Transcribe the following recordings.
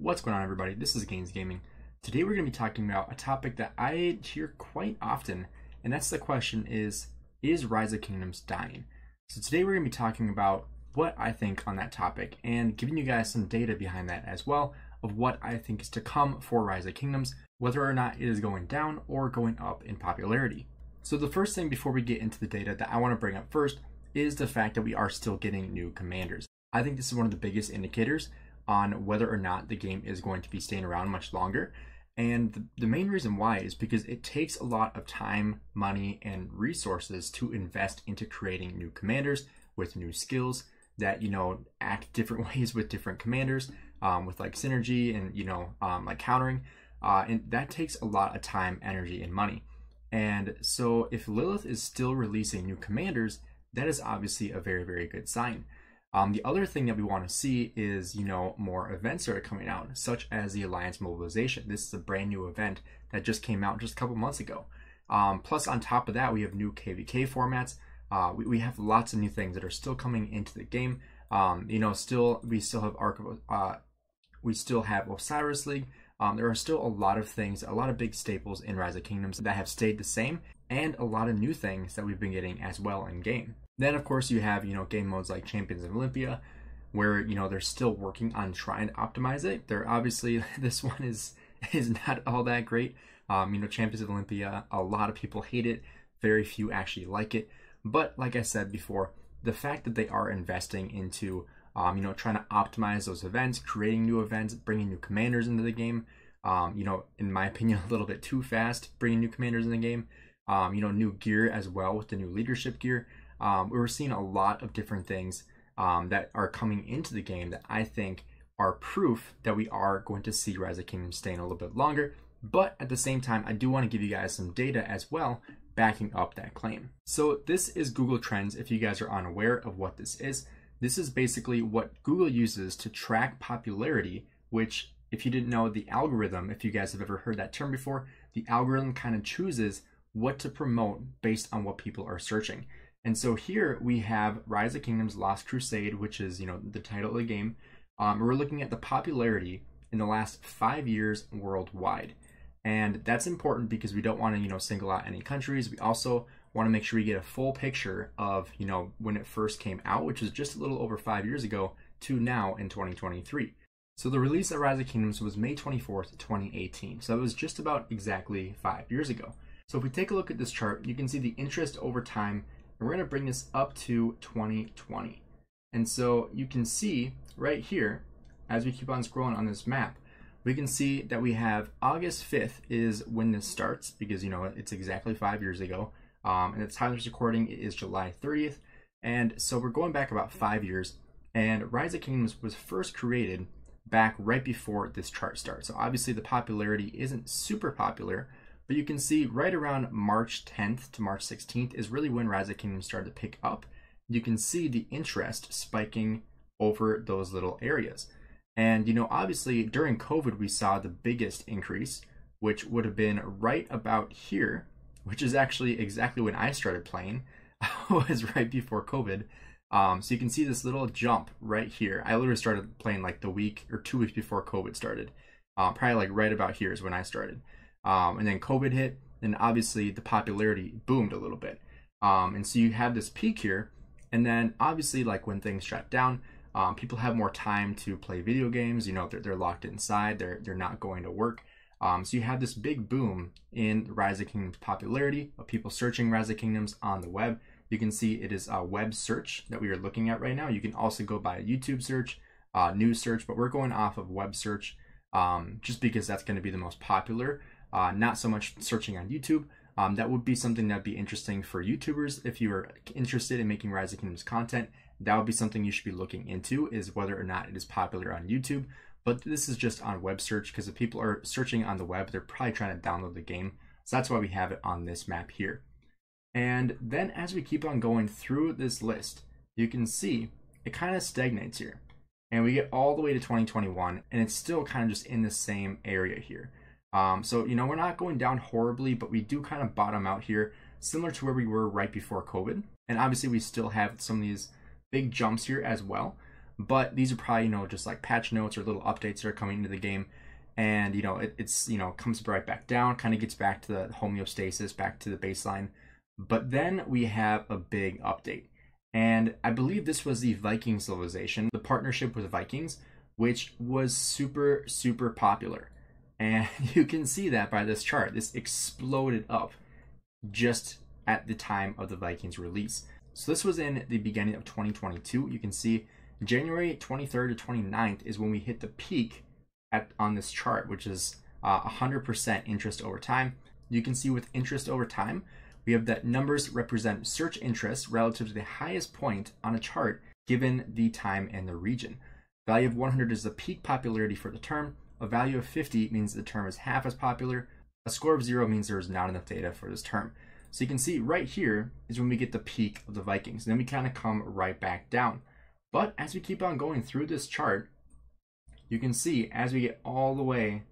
What's going on everybody? This is Gainz Gaming. Today we're going to be talking about a topic that I hear quite often, and that's the question is, is Rise of Kingdoms dying? So today we're going to be talking about what I think on that topic and giving you guys some data behind that as well of what I think is to come for Rise of Kingdoms, whether or not it is going down or going up in popularity. So the first thing before we get into the data that I want to bring up first is the fact that we are still getting new commanders. I think this is one of the biggest indicators on whether or not the game is going to be staying around much longer. And the, the, main reason why is because it takes a lot of time, money, and resources to invest into creating new commanders with new skills that, you know, act different ways with different commanders, um, with like synergy and, you know, um, like countering. Uh, and that takes a lot of time, energy, and money. And so if Lilith is still releasing new commanders, that is obviously a very, very good sign. Um, the other thing that we want to see is, you know, more events that are coming out, such as the Alliance Mobilization. This is a brand new event that just came out just a couple months ago. Um, plus, on top of that, we have new KVK formats. Uh, we, we, have lots of new things that are still coming into the game. Um, you know, still we still have Ark uh, we still have Osiris League. Um, there are still a lot of things, a lot of big staples in Rise of Kingdoms that have stayed the same, and a lot of new things that we've been getting as well in game. Then, of course, you have, you know, game modes like Champions of Olympia, where, you know, they're still working on trying to optimize it. They're obviously, this one is is not all that great. Um, you know, Champions of Olympia, a lot of people hate it. Very few actually like it. But like I said before, the fact that they are investing into, um, you know, trying to optimize those events, creating new events, bringing new commanders into the game, um, you know, in my opinion, a little bit too fast, bringing new commanders in the game, um, you know, new gear as well with the new leadership gear um, we were seeing a lot of different things um, that are coming into the game that I think are proof that we are going to see Rise of Kingdoms staying a little bit longer. But at the same time, I do want to give you guys some data as well backing up that claim. So this is Google Trends if you guys are unaware of what this is. This is basically what Google uses to track popularity, which if you didn't know the algorithm, if you guys have ever heard that term before, the algorithm kind of chooses what to promote based on what people are searching. And so here we have Rise of Kingdoms Lost Crusade, which is, you know, the title of the game. Um, we're looking at the popularity in the last five years worldwide. And that's important because we don't want to, you know, single out any countries. We also want to make sure we get a full picture of, you know, when it first came out, which is just a little over five years ago, to now in 2023. So the release of Rise of Kingdoms was May 24th, 2018. So it was just about exactly five years ago. So if we take a look at this chart, you can see the interest over time and we're going to bring this up to 2020. And so you can see right here, as we keep on scrolling on this map, we can see that we have August 5th is when this starts because, you know, it's exactly five years ago. Um, and the time of this recording is July 30th. And so we're going back about five years. And Rise of Kingdoms was first created back right before this chart starts. So obviously the popularity isn't super popular, but you can see right around March 10th to March 16th is really when Rise of Kingdoms started to pick up. You can see the interest spiking over those little areas. And, you know, obviously during COVID, we saw the biggest increase, which would have been right about here, which is actually exactly when I started playing, was right before COVID. Um, so you can see this little jump right here. I literally started playing like the week or two weeks before COVID started. Um, probably like right about here is when I started. Um, and then COVID hit, and obviously the popularity boomed a little bit. Um, and so you have this peak here, and then obviously like when things shut down, um, people have more time to play video games. You know, they're, they're locked inside. They're they're not going to work. Um, so you have this big boom in Rise of Kingdoms popularity of people searching Rise of Kingdoms on the web. You can see it is a web search that we are looking at right now. You can also go by a YouTube search, uh, news search, but we're going off of web search um, just because that's going to be the most popular uh, not so much searching on YouTube. Um, that would be something that'd be interesting for YouTubers if you are interested in making Rise of Kingdoms content. That would be something you should be looking into is whether or not it is popular on YouTube. But this is just on web search because if people are searching on the web, they're probably trying to download the game. So that's why we have it on this map here. And then as we keep on going through this list, you can see it kind of stagnates here. And we get all the way to 2021 and it's still kind of just in the same area here. Um, so, you know, we're not going down horribly, but we do kind of bottom out here, similar to where we were right before COVID. And obviously, we still have some of these big jumps here as well. but these are probably you know just like patch notes or little updates that are coming into the game and you know it, it's you know comes right back down kind of gets back to the homeostasis back to the baseline but then we have a big update and i believe this was the viking civilization the partnership with vikings which was super super popular and you can see that by this chart this exploded up just at the time of the vikings release so this was in the beginning of 2022 you can see January 23rd to 29th is when we hit the peak at on this chart, which is uh, 100% interest over time. You can see with interest over time, we have that numbers represent search interest relative to the highest point on a chart given the time and the region. Value of 100 is the peak popularity for the term. A value of 50 means the term is half as popular. A score of zero means there is not enough data for this term. So you can see right here is when we get the peak of the Vikings. And then we kind of come right back down. But as we keep on going through this chart, you can see as we get all the way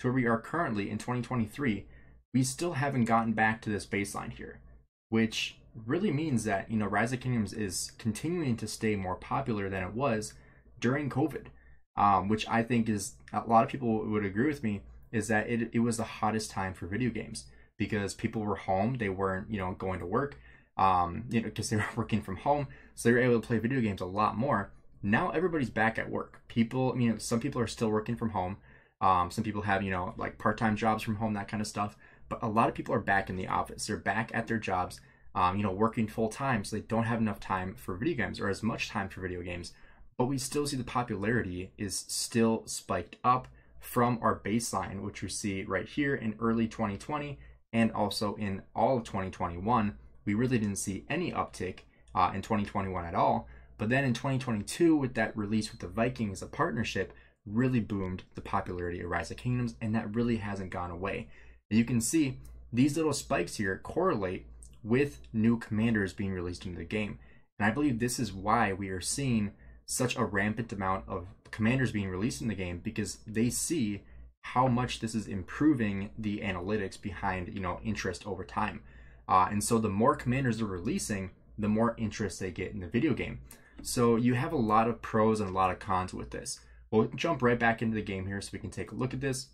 to where we are currently in 2023, we still haven't gotten back to this baseline here, which really means that, you know, Rise of Kingdoms is continuing to stay more popular than it was during COVID, um, which I think is a lot of people would agree with me is that it, it was the hottest time for video games because people were home, they weren't, you know, going to work, um, you know, because they were working from home, so they were able to play video games a lot more. Now everybody's back at work. People, I mean, some people are still working from home. Um, some people have, you know, like part-time jobs from home, that kind of stuff. But a lot of people are back in the office. They're back at their jobs, um, you know, working full time, so they don't have enough time for video games or as much time for video games. But we still see the popularity is still spiked up from our baseline, which we see right here in early 2020 and also in all of 2021. We really didn't see any uptick uh, in 2021 at all. But then in 2022, with that release with the Vikings, a partnership really boomed the popularity of Rise of Kingdoms, and that really hasn't gone away. And you can see these little spikes here correlate with new commanders being released into the game. And I believe this is why we are seeing such a rampant amount of commanders being released in the game because they see how much this is improving the analytics behind you know interest over time. Uh, and so the more commanders they're releasing, the more interest they get in the video game. So you have a lot of pros and a lot of cons with this. We'll jump right back into the game here so we can take a look at this.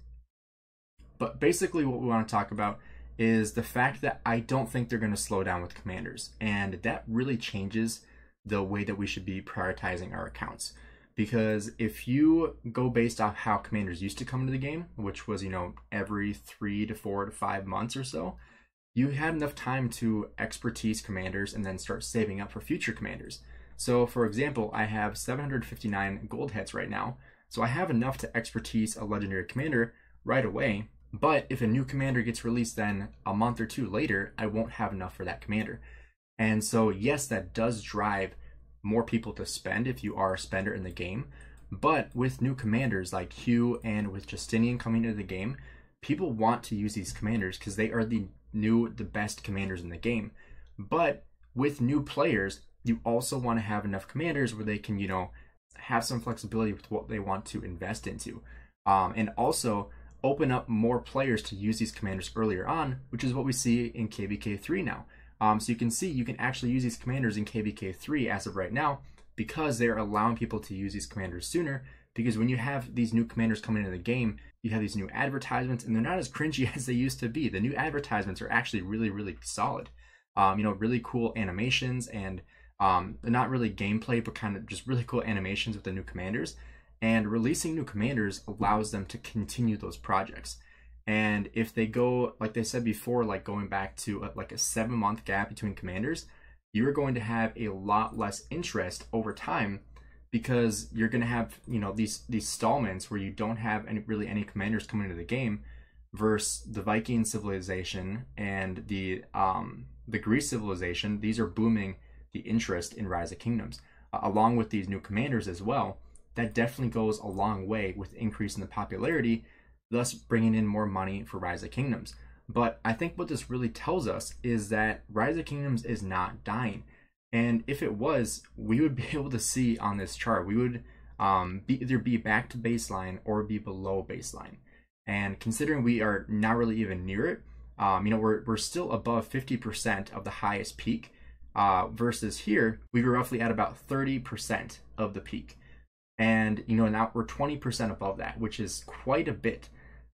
But basically what we want to talk about is the fact that I don't think they're going to slow down with commanders. And that really changes the way that we should be prioritizing our accounts. Because if you go based off how commanders used to come into the game, which was, you know, every three to four to five months or so, you had enough time to expertise commanders and then start saving up for future commanders. So for example, I have 759 gold heads right now, so I have enough to expertise a legendary commander right away, but if a new commander gets released then a month or two later, I won't have enough for that commander. And so yes, that does drive more people to spend if you are a spender in the game, but with new commanders like Hugh and with Justinian coming into the game, people want to use these commanders because they are the new, the best commanders in the game. But with new players, you also want to have enough commanders where they can, you know, have some flexibility with what they want to invest into. Um, and also open up more players to use these commanders earlier on, which is what we see in KVK 3 now. Um, so you can see you can actually use these commanders in KVK 3 as of right now because they're allowing people to use these commanders sooner. Because when you have these new commanders coming into the game, you have these new advertisements, and they're not as cringy as they used to be. The new advertisements are actually really, really solid. Um, you know, really cool animations and um, not really gameplay, but kind of just really cool animations with the new commanders. And releasing new commanders allows them to continue those projects. And if they go, like they said before, like going back to a, like a seven month gap between commanders, you're going to have a lot less interest over time because you're going to have, you know, these, these stallments where you don't have any really any commanders coming into the game versus the Viking civilization and the, um, the Greece civilization. These are booming the interest in Rise of Kingdoms, uh, along with these new commanders as well. That definitely goes a long way with increasing the popularity, thus bringing in more money for Rise of Kingdoms. But I think what this really tells us is that Rise of Kingdoms is not dying. And if it was, we would be able to see on this chart, we would um, be, either be back to baseline or be below baseline. And considering we are not really even near it, um, you know, we're, we're still above 50% of the highest peak uh, versus here, we were roughly at about 30% of the peak. And, you know, now we're 20% above that, which is quite a bit.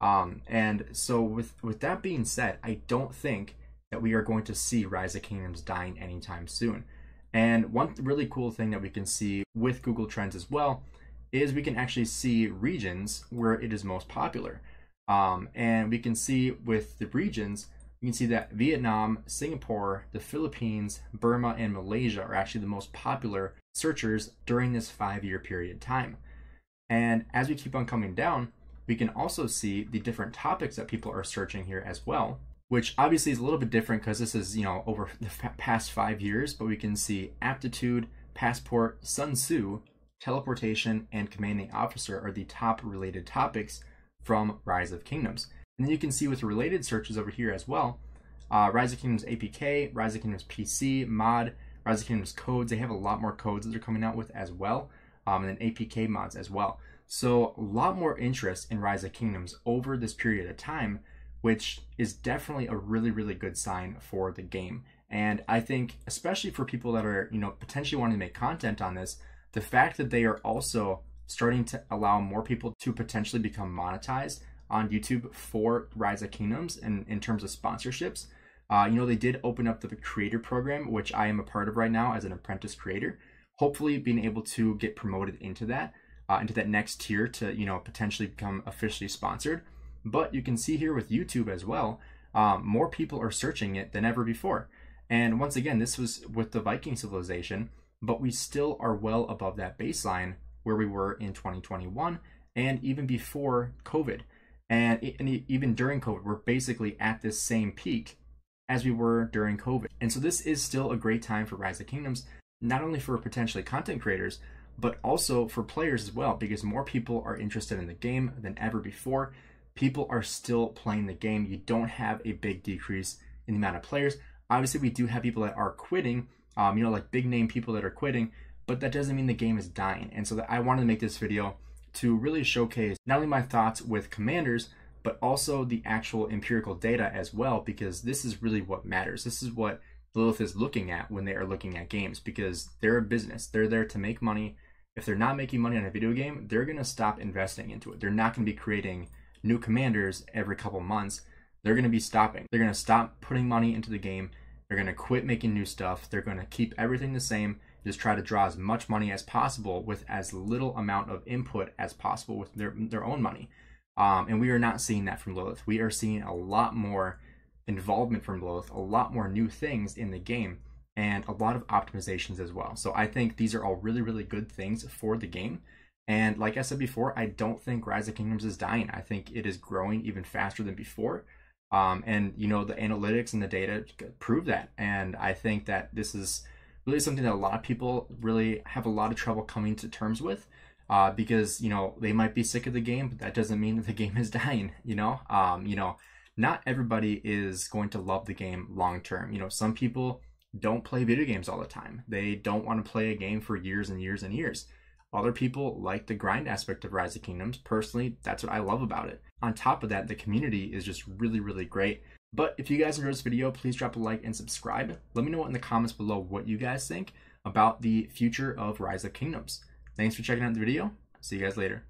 Um, and so with, with that being said, I don't think that we are going to see Rise of Kingdoms dying anytime soon. And one really cool thing that we can see with Google Trends as well is we can actually see regions where it is most popular. Um, and we can see with the regions, you can see that Vietnam, Singapore, the Philippines, Burma, and Malaysia are actually the most popular searchers during this five year period time. And as we keep on coming down, we can also see the different topics that people are searching here as well, which obviously is a little bit different because this is, you know, over the past five years, but we can see aptitude, passport, Sun Tzu, teleportation, and commanding officer are the top related topics from Rise of Kingdoms. And then you can see with related searches over here as well, uh, Rise of Kingdoms APK, Rise of Kingdoms PC, mod, Rise of Kingdoms codes. They have a lot more codes that they're coming out with as well, um, and then APK mods as well. So a lot more interest in Rise of Kingdoms over this period of time, which is definitely a really, really good sign for the game. And I think, especially for people that are, you know, potentially wanting to make content on this, the fact that they are also starting to allow more people to potentially become monetized on YouTube for Rise of Kingdoms and in terms of sponsorships. Uh, you know, they did open up the creator program, which I am a part of right now as an apprentice creator. Hopefully, being able to get promoted into that, uh, into that next tier to, you know, potentially become officially sponsored. But you can see here with YouTube as well, um, more people are searching it than ever before. And once again, this was with the Viking civilization but we still are well above that baseline where we were in 2021 and even before COVID. And, and even during COVID, we're basically at this same peak as we were during COVID. And so this is still a great time for Rise of Kingdoms, not only for potentially content creators, but also for players as well, because more people are interested in the game than ever before. People are still playing the game. You don't have a big decrease in the amount of players. Obviously, we do have people that are quitting, um, you know, like big name people that are quitting, but that doesn't mean the game is dying. And so that I wanted to make this video to really showcase not only my thoughts with commanders, but also the actual empirical data as well, because this is really what matters. This is what Lilith is looking at when they are looking at games, because they're a business. They're there to make money. If they're not making money on a video game, they're going to stop investing into it. They're not going to be creating new commanders every couple months. They're going to be stopping. They're going to stop putting money into the game they're going to quit making new stuff. They're going to keep everything the same, just try to draw as much money as possible with as little amount of input as possible with their, their own money. Um, and we are not seeing that from Lilith. We are seeing a lot more involvement from Lilith, a lot more new things in the game, and a lot of optimizations as well. So I think these are all really, really good things for the game. And like I said before, I don't think Rise of Kingdoms is dying. I think it is growing even faster than before. Um, and you know the analytics and the data prove that. And I think that this is really something that a lot of people really have a lot of trouble coming to terms with. Uh, because you know they might be sick of the game, but that doesn't mean that the game is dying. You know, um, you know, not everybody is going to love the game long term. You know, some people don't play video games all the time. They don't want to play a game for years and years and years. Other people like the grind aspect of Rise of Kingdoms. Personally, that's what I love about it. On top of that, the community is just really, really great. But if you guys enjoyed this video, please drop a like and subscribe. Let me know in the comments below what you guys think about the future of Rise of Kingdoms. Thanks for checking out the video. See you guys later.